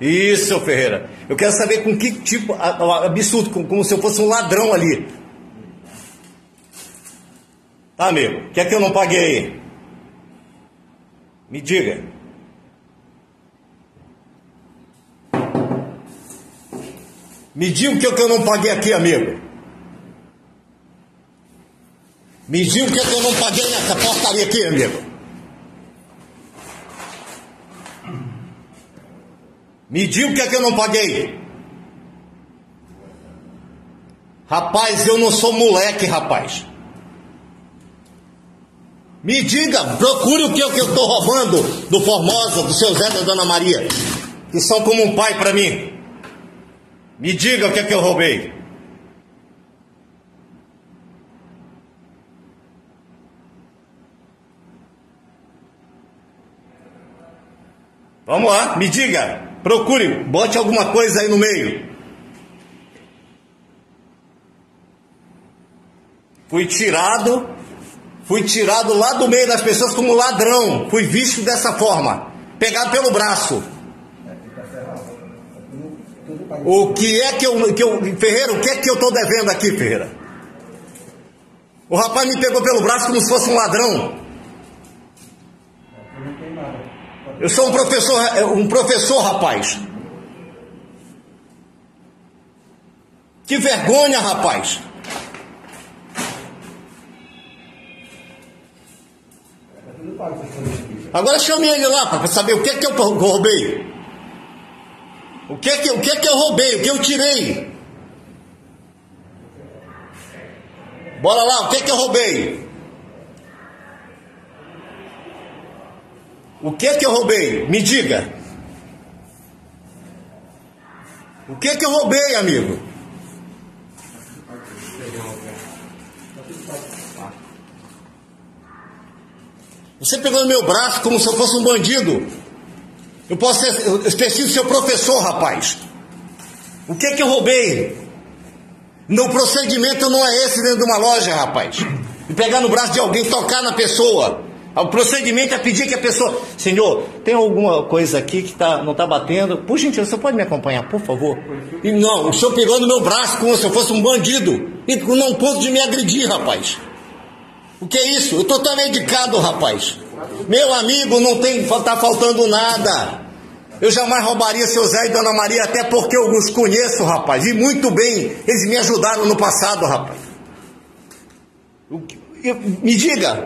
Isso, Ferreira. Eu quero saber com que tipo. Absurdo, como se eu fosse um ladrão ali. Tá, amigo? Quer que eu não pague aí? Me diga. Me diga o que, é que eu não paguei aqui, amigo. Me diga o que, é que eu não paguei nessa portaria aqui, amigo. Me diga o que é que eu não paguei. Rapaz, eu não sou moleque, rapaz. Me diga, procure o que eu estou roubando do Formosa, do seu Zé da Dona Maria, que são como um pai para mim. Me diga o que é que eu roubei. Vamos lá, me diga, procure, bote alguma coisa aí no meio. Fui tirado Fui tirado lá do meio das pessoas como ladrão. Fui visto dessa forma. Pegado pelo braço. O que é que eu, que eu. Ferreira, o que é que eu estou devendo aqui, Ferreira? O rapaz me pegou pelo braço como se fosse um ladrão. Eu sou um professor, um professor, rapaz. Que vergonha, rapaz. Agora chame ele lá para saber o que é que eu roubei. O que é que, o que é que eu roubei? O que eu tirei? Bora lá, o que é que eu roubei? O que que eu roubei? Me diga. O que que eu roubei, amigo? Você pegou no meu braço como se eu fosse um bandido. Eu posso ser, eu preciso ser professor, rapaz. O que que eu roubei? No procedimento não é esse dentro de uma loja, rapaz. De pegar no braço de alguém, tocar na pessoa. O procedimento é pedir que a pessoa, Senhor, tem alguma coisa aqui que tá, não está batendo? Por gentileza, você pode me acompanhar, por favor? E não, o senhor pegou no meu braço como se eu fosse um bandido. E não ponto de me agredir, rapaz. O que é isso? Eu estou tão dedicado, rapaz. Meu amigo, não tem, tá faltando nada. Eu jamais roubaria seu Zé e Dona Maria, até porque eu os conheço, rapaz. E muito bem, eles me ajudaram no passado, rapaz. Me diga.